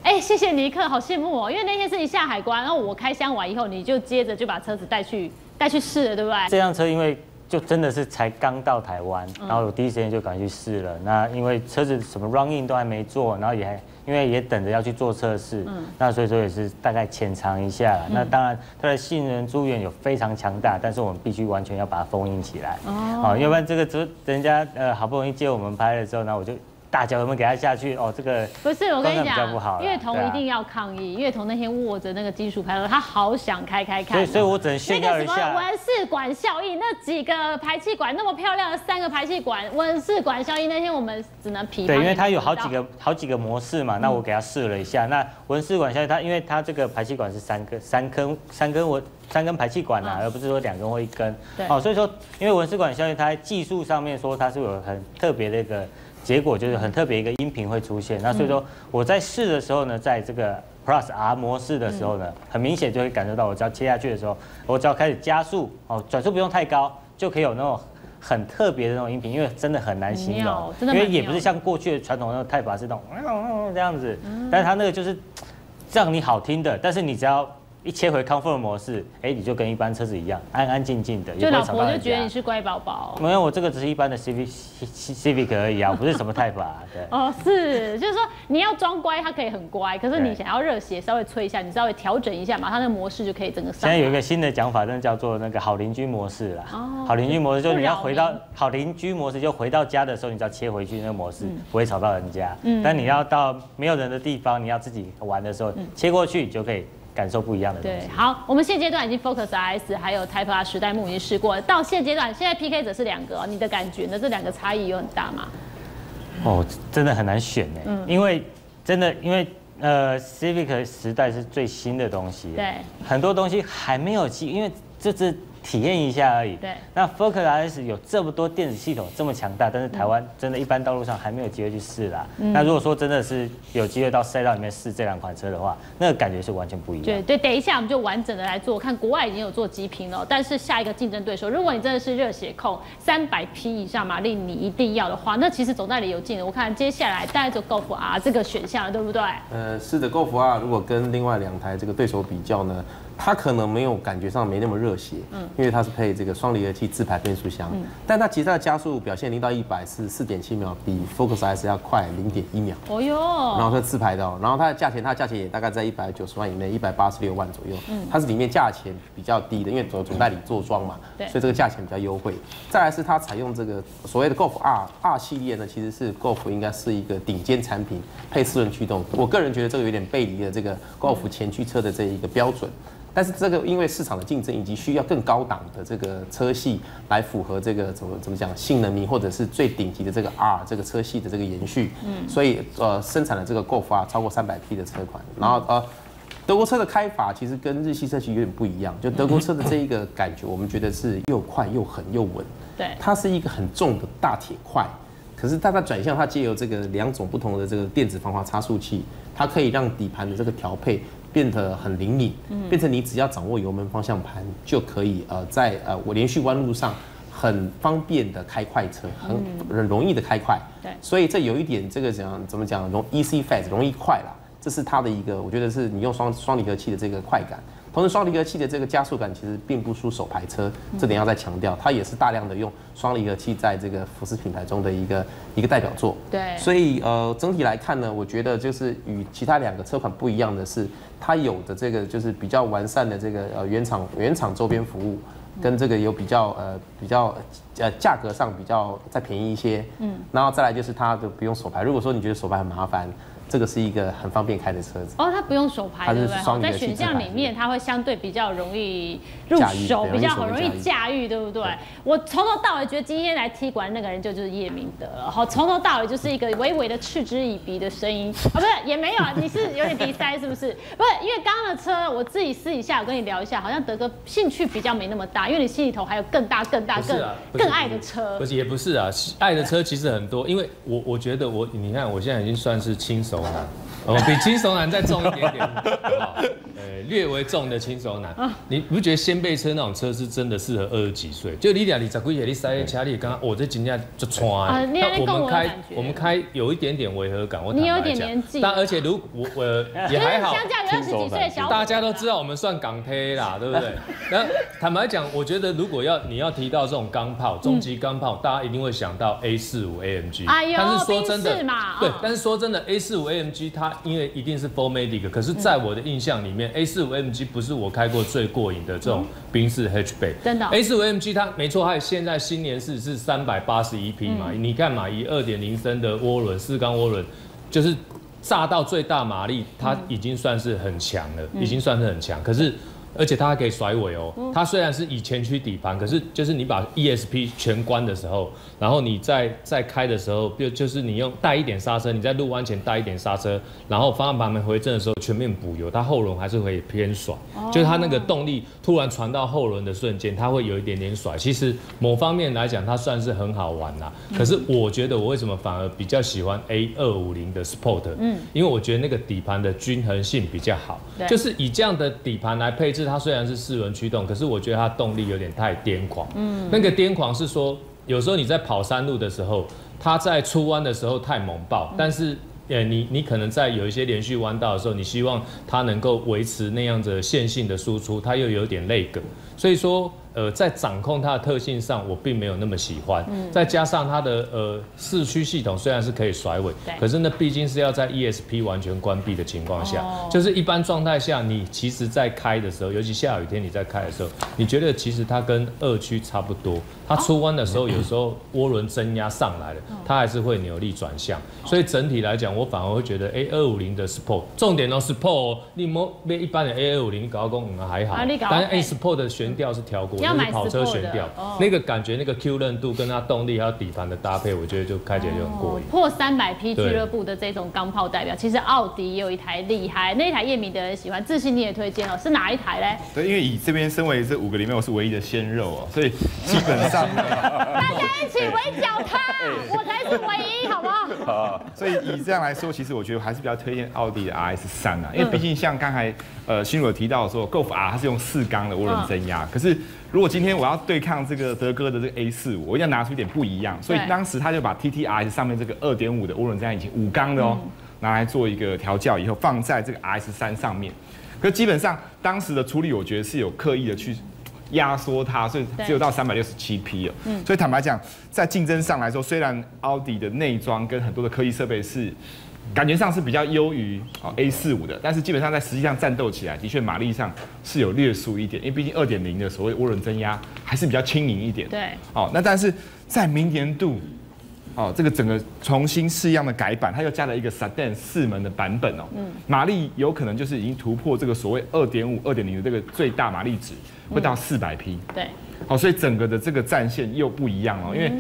哎，谢谢尼克，好羡慕哦！因为那天是你下海关，然后我开箱完以后，你就接着就把车子带去带去试了，对不对？这辆车因为就真的是才刚到台湾，然后我第一时间就赶去试了。那因为车子什么 running 都还没做，然后也还因为也等着要去做测试，那所以说也是大概浅尝一下。那当然它的性能资源有非常强大，但是我们必须完全要把它封印起来哦，要不然这个车人家呃好不容易借我们拍了之后，那我就。大脚有没有给他下去？哦，这个不是我跟你讲，乐童一定要抗议。乐童那天握着那个金属牌他好想开开看。所以，所以我只能炫耀一下。那个什么温室管效应，那几个排气管那么漂亮的三个排气管，温室管效应那天我们只能皮。对，因为它有好几个好几个模式嘛，那我给他试了一下。那温室管效应，它因为它这个排气管是三根三根三根我三根排气管啊，而不是说两根或一根。对。哦，所以说因为文氏管效应，它技术上面说它是有很特别的一个。结果就是很特别一个音频会出现，那所以说我在试的时候呢，在这个 Plus R 模式的时候呢，很明显就会感受到，我只要切下去的时候，我只要开始加速哦，转速不用太高，就可以有那种很特别的那种音频，因为真的很难形容，因为也不是像过去的传统那种泰法是那种这样子，但是它那个就是让你好听的，但是你只要。一切回 Comfort 模式，哎，你就跟一般车子一样，安安静静的。就老婆就觉得你是乖宝宝。没有，我这个只是一般的 Civic Civic 而已啊，不是什么 Type 啊。对。哦，是，就是说你要装乖，它可以很乖，可是你想要热血，稍微催一下，你稍微调整一下嘛，它那个模式就可以整个上。现在有一个新的讲法，那叫做那个好邻居模式了。哦。好邻居模式就是你要回到好邻居模式，就回到家的时候，你只要切回去那个模式，不会吵到人家。嗯。但你要到没有人的地方，你要自己玩的时候，切过去就可以。感受不一样的对，好，我们现阶段已经 Focus RS 还有 Type R 时代目已经试过了，到现阶段现在 PK 者是两个，你的感觉呢？这两个差异有很大吗？哦，真的很难选呢，嗯，因为真的因为呃 Civic 时代是最新的东西，对，很多东西还没有机，因为这是。体验一下而已。对。那 Focus RS 有这么多电子系统，这么强大，但是台湾真的一般道路上还没有机会去试啦。嗯那如果说真的是有机会到赛道里面试这两款车的话，那个感觉是完全不一样。对对，等一下我们就完整的来做，看国外已经有做极品了，但是下一个竞争对手，如果你真的是热血控，三百匹以上马力你一定要的话，那其实总代理有进的，我看接下来大概就 Golf R 这个选项了，对不对？呃，是的，Golf R 如果跟另外两台这个对手比较呢？它可能没有感觉上没那么热血，嗯，因为它是配这个双离合器自排变速箱，嗯，但它其实它的加速表现零到一百是四点七秒，比 Focus S 要快零点一秒。哦哟，然后是自排的，然后它的价钱，它的价钱也大概在一百九十万以内，一百八十六万左右。嗯，它是里面价钱比较低的，因为总总代理做装嘛，对，所以这个价钱比较优惠。再来是它采用这个所谓的 Golf R R 系列呢，其实是 Golf 应该是一个顶尖产品，配四轮驱动。我个人觉得这个有点背离了这个 Golf 前驱车的这一个标准。但是这个因为市场的竞争以及需要更高档的这个车系来符合这个怎么怎么讲性能名或者是最顶级的这个 R 这个车系的这个延续，嗯，所以呃生产了这个 Golf 啊超过三百匹的车款，然后呃德国车的开法其实跟日系车其实有点不一样，就德国车的这一个感觉，我们觉得是又快又狠又稳，对，它是一个很重的大铁块，可是它的转向它借由这个两种不同的这个电子防滑差速器，它可以让底盘的这个调配。变得很灵敏，变成你只要掌握油门方向盘就可以，呃，在呃我连续弯路上很方便的开快车，很很容易的开快。对，所以这有一点这个讲怎么讲，容 easy fast 容易快啦，这是它的一个，我觉得是你用双双离合器的这个快感。同时，双离合器的这个加速感其实并不输手排车，这点要再强调，它也是大量的用双离合器在这个福斯品牌中的一个一个代表作。对，所以呃，整体来看呢，我觉得就是与其他两个车款不一样的是，它有的这个就是比较完善的这个呃原厂原厂周边服务，跟这个有比较呃比较呃价格上比较再便宜一些。嗯，然后再来就是它的不用手排，如果说你觉得手排很麻烦。这个是一个很方便开的车子哦，它不用手排，对不对？在选项里面，它会相对比较容易入手，比较好容易驾驭，对不对？我从头到尾觉得今天来踢馆那个人就就是叶明德了，好，从头到尾就是一个微微的嗤之以鼻的声音啊，不是也没有啊，你是有点鼻塞是不是？不是，因为刚刚的车我自己私底下我跟你聊一下，好像德哥兴趣比较没那么大，因为你心里头还有更大、更大、更更爱的车。不是，也不是啊，爱的车其实很多，因为我我觉得我你看我现在已经算是轻熟男。哦，比轻熟男再重一点点，好不好？呃，略微重的轻熟男，你不觉得掀背车那种车是真的适合二十几岁？就你俩你十几岁，你塞在车里，刚刚我这今天就穿。啊，你我们开，我们开有一点点违和感。我你有点年纪，但而且如我我也还好。相较于二十几岁的小，大家都知道我们算港推啦，对不对？那坦白讲，我觉得如果要你要提到这种钢炮，终极钢炮，大家一定会想到 A 四五 AMG。哎呦，但是说真的，对，但是说真的，A 四五 AMG 它因为一定是 Full Medic，可是在我的印象里面，A 四五 MG 不是我开过最过瘾的这种宾士 Hatchback。真的。A 四五 MG 它没错，它现在新年式是三百八十一匹嘛？你看嘛，以二点零升的涡轮四缸涡轮，就是炸到最大马力，它已经算是很强了，已经算是很强。可是。而且它还可以甩尾哦。它虽然是以前驱底盘，可是就是你把 ESP 全关的时候，然后你在在开的时候，就就是你用带一点刹车，你在路弯前带一点刹车，然后方向盘没回正的时候，全面补油，它后轮还是可以偏甩。就是它那个动力突然传到后轮的瞬间，它会有一点点甩。其实某方面来讲，它算是很好玩啦。可是我觉得我为什么反而比较喜欢 A 二五零的 Sport？嗯，因为我觉得那个底盘的均衡性比较好。就是以这样的底盘来配置。它虽然是四轮驱动，可是我觉得它动力有点太癫狂。嗯，那个癫狂是说，有时候你在跑山路的时候，它在出弯的时候太猛爆，但是，呃，你你可能在有一些连续弯道的时候，你希望它能够维持那样子线性的输出，它又有点累梗，所以说。呃，在掌控它的特性上，我并没有那么喜欢。嗯，再加上它的呃四驱系统虽然是可以甩尾，可是那毕竟是要在 ESP 完全关闭的情况下，就是一般状态下，你其实在开的时候，尤其下雨天你在开的时候，你觉得其实它跟二驱差不多。它出弯的时候，有时候涡轮增压上来了，它还是会扭力转向。所以整体来讲，我反而会觉得 A 二五零的 Sport 重点都是 Sport，你摸被一般的 A 二五零高功能还好，但是 A Sport 的悬吊是调过。是跑车悬吊，那个感觉，那个 Q 韧度跟它动力还有底盘的搭配，我觉得就开起来就很过瘾。破三百匹俱乐部的这种钢炮代表，其实奥迪也有一台厉害，那一台叶明的人喜欢，自信你也推荐哦，是哪一台嘞？对，因为以这边身为这五个里面我是唯一的鲜肉哦，所以基本上大家一起围剿他，我才是唯一，好不好？好，所以以这样来说，其实我觉得还是比较推荐奥迪的 RS 三啊，因为毕竟像刚才呃新有提到说 Golf R 它是用四缸的涡轮增压，可是。如果今天我要对抗这个德哥的这个 A 四五，我一定要拿出一点不一样，所以当时他就把 T T R S 上面这个二点五的涡轮增压引擎五缸的哦，拿来做一个调教，以后放在这个 R S 三上面。可基本上当时的处理，我觉得是有刻意的去压缩它，所以只有到三百六十七匹哦。嗯，所以坦白讲，在竞争上来说，虽然奥迪的内装跟很多的科技设备是感觉上是比较优于哦 A 四五的，但是基本上在实际上战斗起来，的确马力上是有略输一点，因为毕竟二点零的所谓涡轮增压还是比较轻盈一点。对，哦，那但是在明年度。哦，这个整个重新试样的改版，它又加了一个 Sedan 四门的版本哦，嗯，马力有可能就是已经突破这个所谓二点五、二点零的这个最大马力值，会到四百匹。对，好，所以整个的这个战线又不一样哦，因为，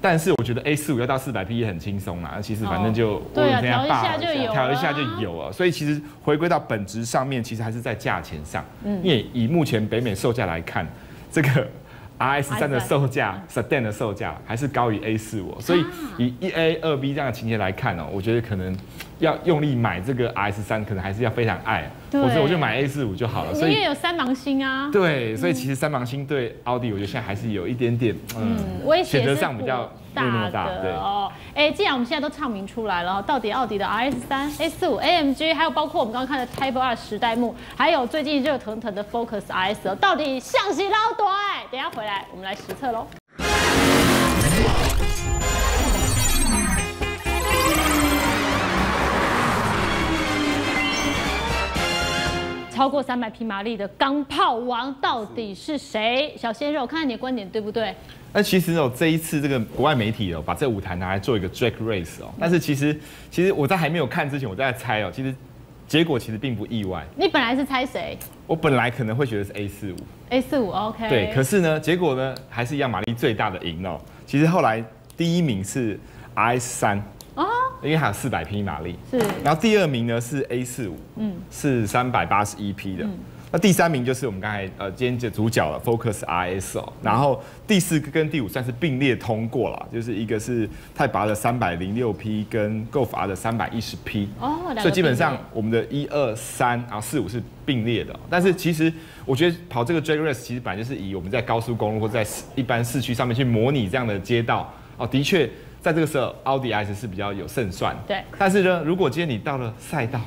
但是我觉得 A 四五要到四百 P 也很轻松啦，其实反正就对啊，调一下就有，调一下就有啊，所以其实回归到本质上面，其实还是在价钱上，嗯，因为以目前北美售价来看，这个。R S 三的售价，Sedan 的售价还是高于 A 四五，所以以一 A 二 B 这样的情节来看哦，我觉得可能要用力买这个 R S 三，可能还是要非常爱，否则我就买 A 四五就好了。所以有三芒星啊。对，所以其实三芒星对奥迪，我觉得现在还是有一点点嗯，选择上比较大的哦。哎，既然我们现在都唱名出来了，到底奥迪的 R S 三、A 四五、A M G，还有包括我们刚刚看的 Type R 时代目，还有最近热腾腾的 Focus R S，到底向西捞多？等下回来，我们来实测喽。超过三百匹马力的钢炮王到底是谁？小鲜肉，看看你的观点对不对？那其实哦，这一次这个国外媒体哦，把这舞台拿来做一个 drag race 哦，但是其实其实我在还没有看之前，我在猜哦，其实。结果其实并不意外。你本来是猜谁？我本来可能会觉得是 A 四五。A 四五，OK。对，可是呢，结果呢，还是一样马力最大的赢哦。其实后来第一名是 i 三，哦，因为还有四百匹马力。是。然后第二名呢是 A 四五，嗯，是三百八十一匹的。那第三名就是我们刚才呃今天的主角了，Focus RS 哦，然后第四跟第五算是并列通过了，就是一个是泰拔的三百零六匹跟 Golf R 的三百一十匹哦，所以基本上我们的一二三啊四五是并列的，但是其实我觉得跑这个 Drag Race 其实本来就是以我们在高速公路或在一般市区上面去模拟这样的街道哦，的确在这个时候奥迪 S 是比较有胜算，对，但是呢，如果今天你到了赛道。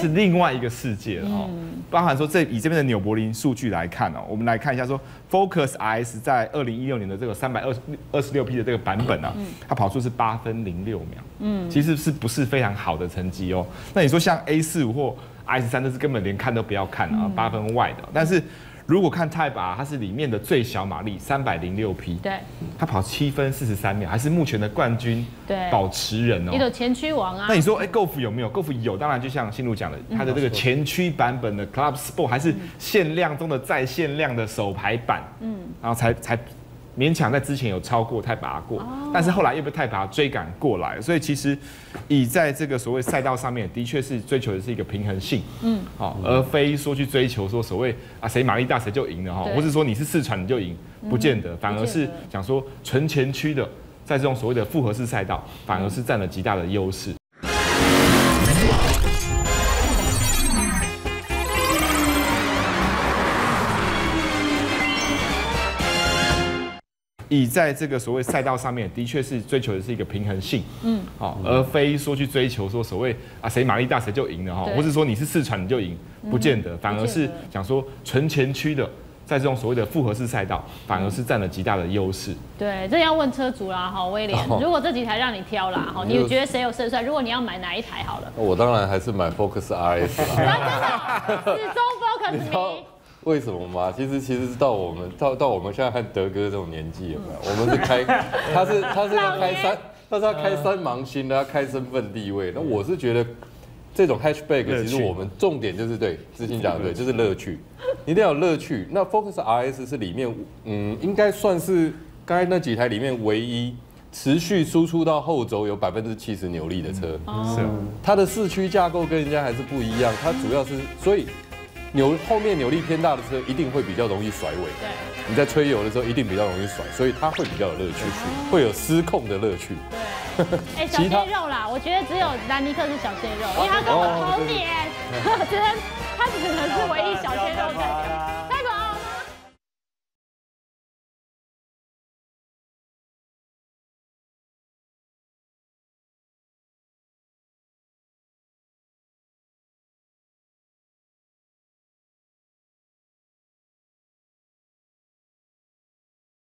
是另外一个世界了哦，包含说这以这边的纽柏林数据来看哦，我们来看一下说，Focus RS 在二零一六年的这个三百二二十六 P 的这个版本呢，它跑出是八分零六秒，嗯，其实是不是非常好的成绩哦？那你说像 A 四五或 S 三，这是根本连看都不要看啊，八分外的，但是。如果看泰拔，它是里面的最小马力，三百零六匹，对，它跑七分四十三秒，还是目前的冠军，对，保持人哦，你的前驱王啊。那你说，哎，Golf 有没有？Golf 有，当然就像新路讲的，它的这个前驱版本的 Club Sport 还是限量中的再限量的手排版，嗯，然后才才。勉强在之前有超过泰拔过，但是后来又被泰拔追赶过来，所以其实以在这个所谓赛道上面，的确是追求的是一个平衡性，嗯，好，而非说去追求说所谓啊谁马力大谁就赢了哈，或是说你是四传你就赢，不见得，反而是讲说纯前驱的，在这种所谓的复合式赛道，反而是占了极大的优势。以在这个所谓赛道上面，的确是追求的是一个平衡性，嗯，好，而非说去追求说所谓啊谁马力大谁就赢了哈，或是说你是四传你就赢，不见得，反而是讲说纯前驱的，在这种所谓的复合式赛道，反而是占了极大的优势。对，这要问车主啦，哈，威廉，如果这几台让你挑啦，哈，你觉得谁有胜算？如果你要买哪一台好了？我当然还是买 Focus RS 啦。真的，始终 Focus 为什么吗？其实其实是到我们到到我们现在看德哥这种年纪有没有？我们是开，他是 他是要开三，他是要开三芒星的，要开身份地位。那我是觉得这种 hatchback 其实我们重点就是对，知心讲的对，就是乐趣，一定要有乐趣。那 Focus RS 是里面嗯，应该算是刚才那几台里面唯一持续输出到后轴有百分之七十扭力的车。是，它的四驱架构跟人家还是不一样，它主要是所以。扭后面扭力偏大的车一定会比较容易甩尾。对，你在吹油的时候一定比较容易甩，所以它会比较有乐趣，会有失控的乐趣。对，哎，小鲜肉啦，我觉得只有兰尼克是小鲜肉，因为他跟我同年，只能 他只能是唯一小鲜肉在。